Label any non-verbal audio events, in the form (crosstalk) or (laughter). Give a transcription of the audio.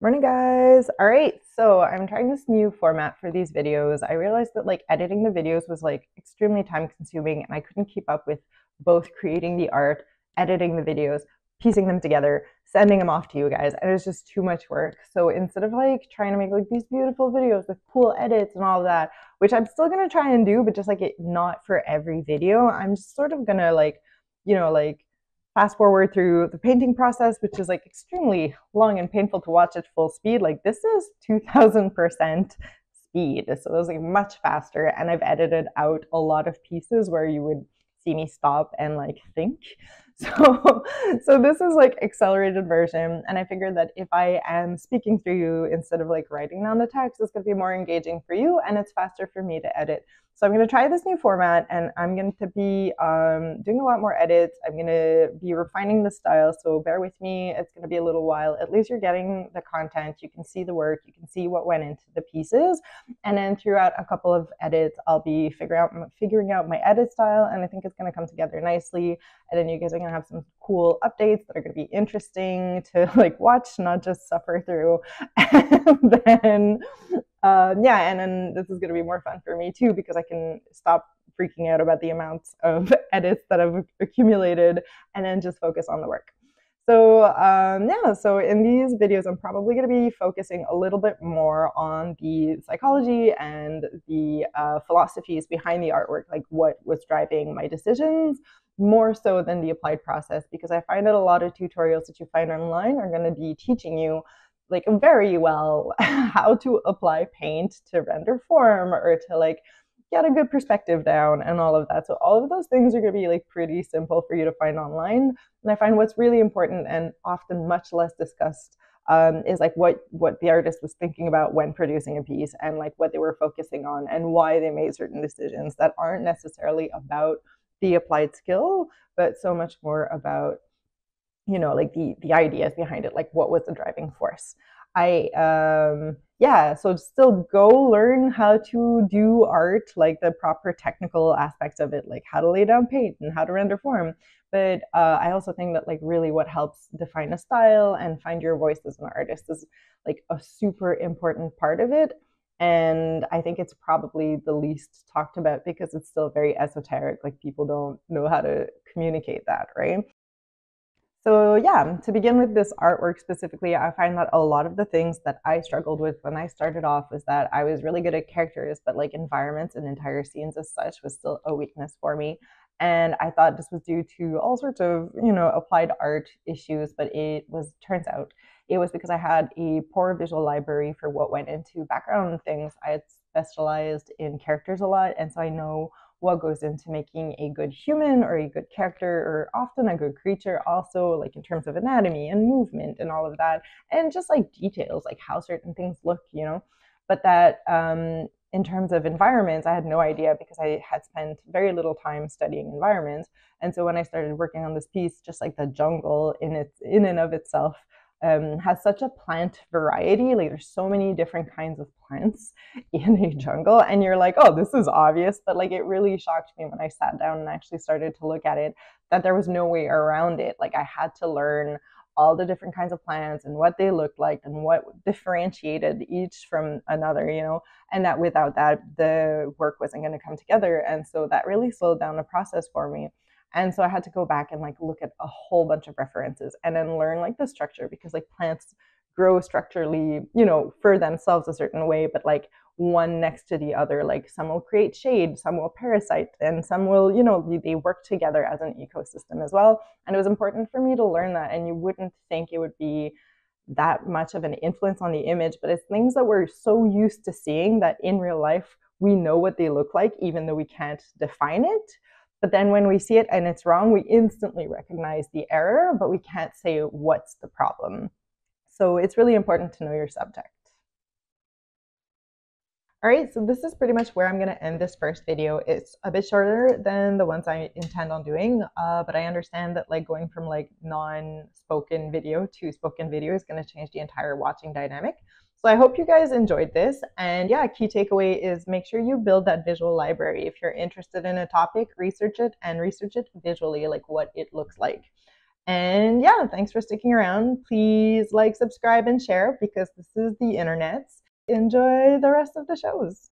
Morning guys! Alright, so I'm trying this new format for these videos. I realized that like editing the videos was like extremely time consuming and I couldn't keep up with both creating the art, editing the videos, piecing them together, sending them off to you guys. And it was just too much work. So instead of like trying to make like these beautiful videos with cool edits and all that, which I'm still gonna try and do, but just like it not for every video, I'm just sort of gonna like, you know, like fast forward through the painting process, which is like extremely long and painful to watch at full speed. Like this is 2000% speed. So it was like much faster. And I've edited out a lot of pieces where you would see me stop and like think. (laughs) So, so this is like accelerated version. And I figured that if I am speaking through you instead of like writing down the text, it's going to be more engaging for you and it's faster for me to edit. So I'm going to try this new format and I'm going to be um, doing a lot more edits. I'm going to be refining the style. So bear with me. It's going to be a little while. At least you're getting the content. You can see the work. You can see what went into the pieces. And then throughout a couple of edits, I'll be figuring out, figuring out my edit style. And I think it's going to come together nicely. And then you guys are going to have some cool updates that are going to be interesting to (laughs) like watch, not just suffer through. (laughs) and then uh, yeah, and then this is going to be more fun for me too because I can stop freaking out about the amounts of (laughs) edits that I've accumulated and then just focus on the work. So um, yeah, so in these videos, I'm probably going to be focusing a little bit more on the psychology and the uh, philosophies behind the artwork, like what was driving my decisions, more so than the applied process, because I find that a lot of tutorials that you find online are going to be teaching you like very well (laughs) how to apply paint to render form or to like get a good perspective down and all of that. So all of those things are going to be like pretty simple for you to find online. And I find what's really important and often much less discussed um, is like what what the artist was thinking about when producing a piece and like what they were focusing on and why they made certain decisions that aren't necessarily about the applied skill, but so much more about you know like the the ideas behind it like what was the driving force i um yeah so still go learn how to do art like the proper technical aspects of it like how to lay down paint and how to render form. But uh, i also think that like really what helps define a style and find your voice as an artist is like a super important part of it. And i think it's probably the least talked about because it's still very esoteric like people don't know how to communicate that right so yeah, to begin with this artwork specifically, I find that a lot of the things that I struggled with when I started off was that I was really good at characters, but like environments and entire scenes as such was still a weakness for me. And I thought this was due to all sorts of, you know, applied art issues, but it was turns out it was because I had a poor visual library for what went into background things. I had specialized in characters a lot, and so I know what goes into making a good human or a good character or often a good creature also like in terms of anatomy and movement and all of that and just like details like how certain things look you know? But that um, in terms of environments i had no idea because i had spent very little time studying environments. And so when i started working on this piece just like the jungle in its in and of itself um, has such a plant variety. Like there's so many different kinds of plants (laughs) in a jungle, and you're like, oh, this is obvious. But like it really shocked me when I sat down and actually started to look at it that there was no way around it. Like I had to learn all the different kinds of plants and what they looked like and what differentiated each from another, you know, and that without that, the work wasn't going to come together. And so that really slowed down the process for me. And so I had to go back and like look at a whole bunch of references and then learn like the structure because like plants grow structurally, you know, for themselves a certain way, but like one next to the other. Like some will create shade, some will parasite, and some will, you know, they work together as an ecosystem as well. And it was important for me to learn that. And you wouldn't think it would be that much of an influence on the image, but it's things that we're so used to seeing that in real life we know what they look like, even though we can't define it. But then when we see it and it's wrong, we instantly recognize the error, but we can't say what's the problem. So it's really important to know your subject. All right, so this is pretty much where I'm going to end this first video. It's a bit shorter than the ones I intend on doing, uh, but I understand that like going from like non-spoken video to spoken video is going to change the entire watching dynamic. So I hope you guys enjoyed this. And yeah, key takeaway is make sure you build that visual library. If you're interested in a topic, research it and research it visually, like what it looks like. And yeah, thanks for sticking around. Please like, subscribe, and share because this is the internet. Enjoy the rest of the shows.